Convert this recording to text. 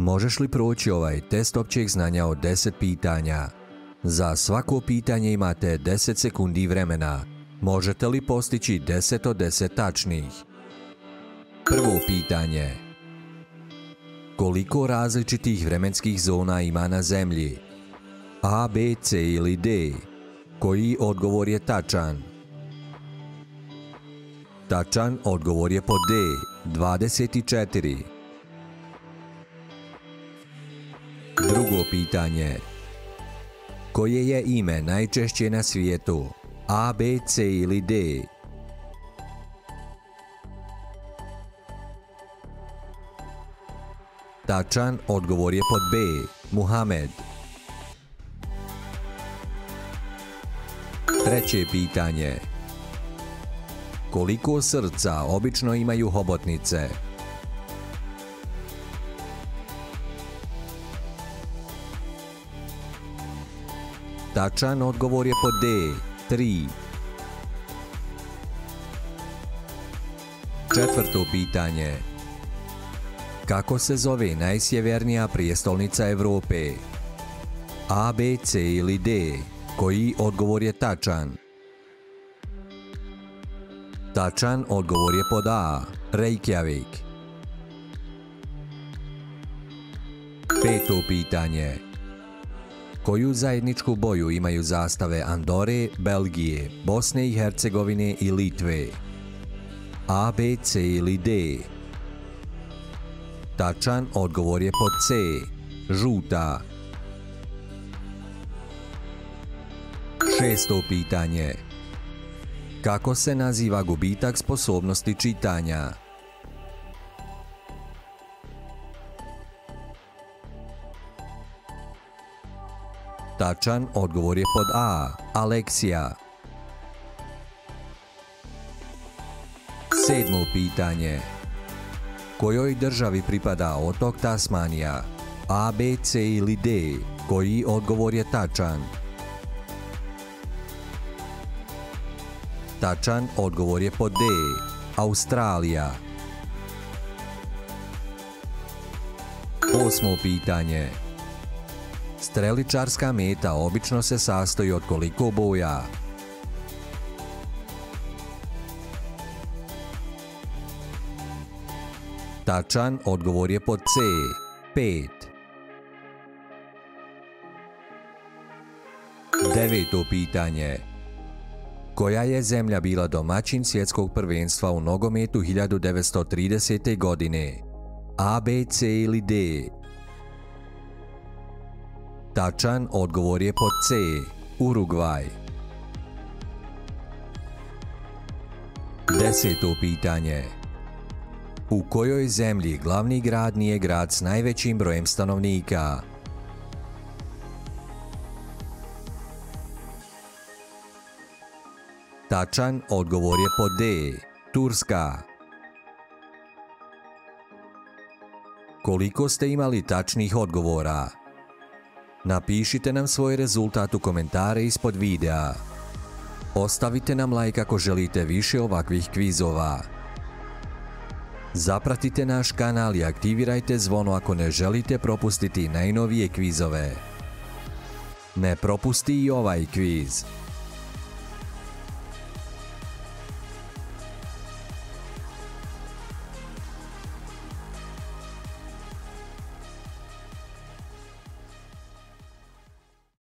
Možeš li proći ovaj test općeg znanja od 10 pitanja? Za svako pitanje imate 10 sekundi vremena. Možete li postići 10 od 10 tačnih? Prvo pitanje. Koliko različitih vremenskih zona ima na Zemlji? A, B, C ili D? Koji odgovor je tačan? Tačan odgovor je po D. 24. Drugo pitanje. Koje je ime najčešće na svijetu? A, B, C ili D? Tačan odgovor je pod B. Muhamed. Treće pitanje. Koliko srca obično imaju hobotnice? Tačan odgovor je pod D. 3. Četvrto pitanje. Kako se zove najsjevernija prijestolnica Europe? A, B, C ili D? Koji odgovor je tačan? Tačan odgovor je pod A. Reykjavik. Peto pitanje. Koju zajedničku boju imaju zastave Andore, Belgije, Bosne i Hercegovine i Litve? A, B, C ili D? Tačan odgovor je pod C. Žuta. Šesto pitanje. Kako se naziva gubitak sposobnosti čitanja? Tačan odgovor je pod A. Aleksija. Sedmo pitanje. Kojoj državi pripada otok Tasmanija? A, B, C ili D? Koji odgovor je tačan? Tačan odgovor je pod D. Australija. Osmo pitanje. Streličarska meta obično se sastoji od koliko boja? Tačan odgovor je pod C. 5. Deveto pitanje. Koja je zemlja bila domaćin svjetskog prvenstva u nogometu 1930. godine? A, B, C ili D? Tačan odgovor je pod C. Urugvaj. Deseto pitanje. U kojoj zemlji glavni grad nije grad s najvećim brojem stanovnika? Tačan odgovor je pod D. Turska. Koliko ste imali tačnih odgovora? Napišite nam svoj rezultat u komentare ispod videa. Ostavite nam like ako želite više ovakvih kvizova. Zapratite naš kanal i aktivirajte zvono ako ne želite propustiti najnovije kvizove. Ne propusti i ovaj kviz.